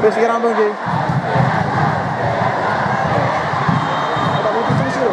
pensei que era uma bandeira. Tá bom, tu tirou.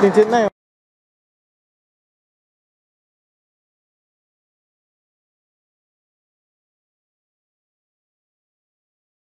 链接内。